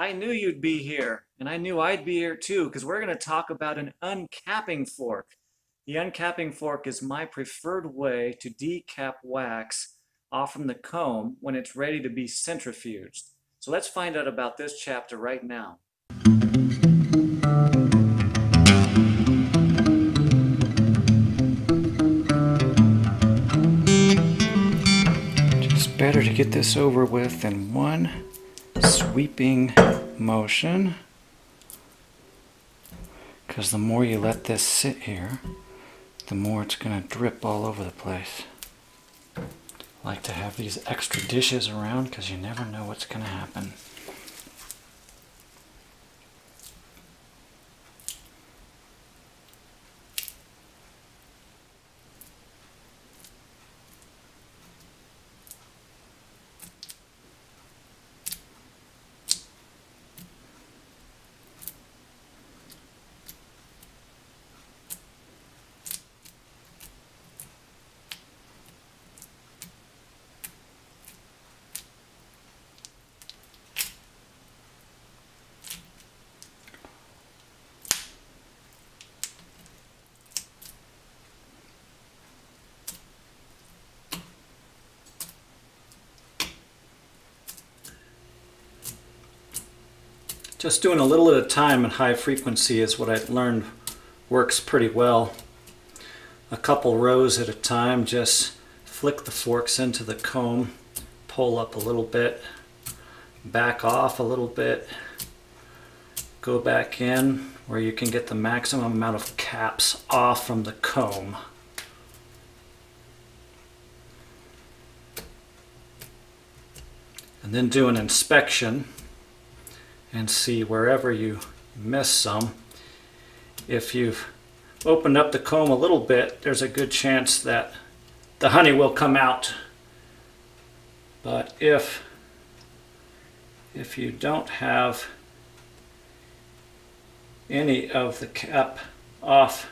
I knew you'd be here, and I knew I'd be here too, because we're going to talk about an uncapping fork. The uncapping fork is my preferred way to decap wax off from the comb when it's ready to be centrifuged. So let's find out about this chapter right now. Just better to get this over with than one sweeping motion. Because the more you let this sit here, the more it's going to drip all over the place. Like to have these extra dishes around because you never know what's going to happen. Just doing a little at a time and high frequency is what I've learned works pretty well. A couple rows at a time, just flick the forks into the comb, pull up a little bit, back off a little bit, go back in where you can get the maximum amount of caps off from the comb. And then do an inspection and see wherever you miss some. If you've opened up the comb a little bit, there's a good chance that the honey will come out. But if if you don't have any of the cap off,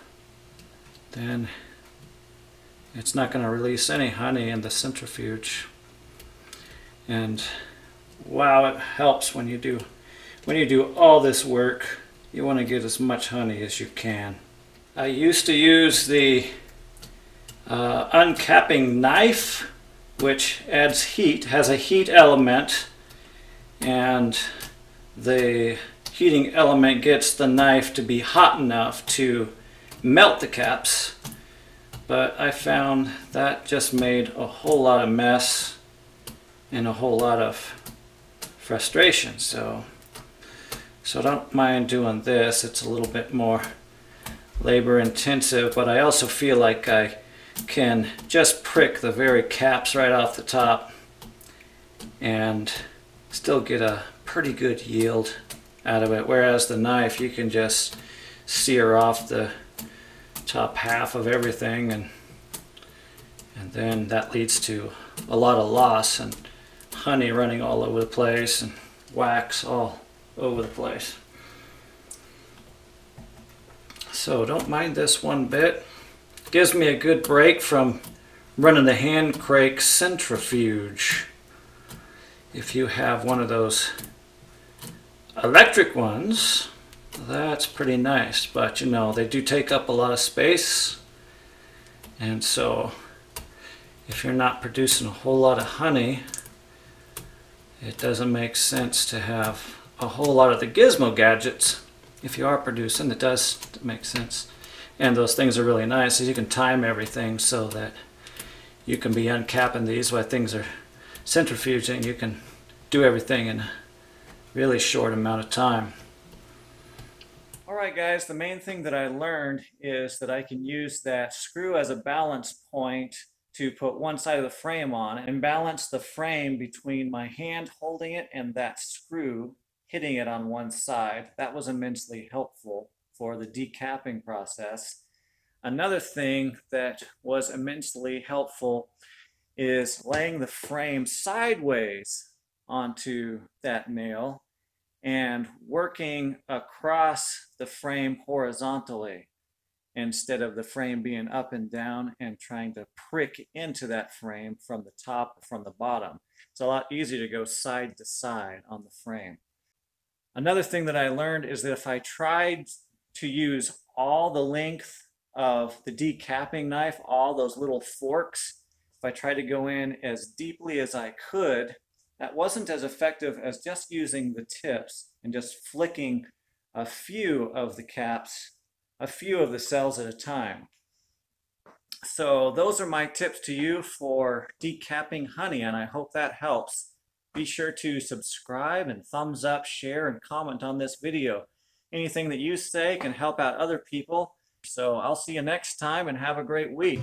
then it's not going to release any honey in the centrifuge. And wow, it helps when you do when you do all this work, you want to get as much honey as you can. I used to use the uh, uncapping knife, which adds heat, has a heat element, and the heating element gets the knife to be hot enough to melt the caps. But I found that just made a whole lot of mess and a whole lot of frustration. So so I don't mind doing this. It's a little bit more labor intensive, but I also feel like I can just prick the very caps right off the top and still get a pretty good yield out of it. Whereas the knife, you can just sear off the top half of everything and and then that leads to a lot of loss and honey running all over the place and wax all over the place. So don't mind this one bit. Gives me a good break from running the hand crank centrifuge. If you have one of those electric ones, that's pretty nice. But you know, they do take up a lot of space. And so if you're not producing a whole lot of honey, it doesn't make sense to have a whole lot of the gizmo gadgets. If you are producing it does make sense. And those things are really nice you can time everything so that you can be uncapping these while things are centrifuging. You can do everything in a really short amount of time. Alright guys, the main thing that I learned is that I can use that screw as a balance point to put one side of the frame on and balance the frame between my hand holding it and that screw hitting it on one side. That was immensely helpful for the decapping process. Another thing that was immensely helpful is laying the frame sideways onto that nail and working across the frame horizontally instead of the frame being up and down and trying to prick into that frame from the top from the bottom. It's a lot easier to go side to side on the frame. Another thing that I learned is that if I tried to use all the length of the decapping knife, all those little forks, if I tried to go in as deeply as I could, that wasn't as effective as just using the tips and just flicking a few of the caps, a few of the cells at a time. So those are my tips to you for decapping honey, and I hope that helps. Be sure to subscribe and thumbs up, share, and comment on this video. Anything that you say can help out other people. So I'll see you next time and have a great week.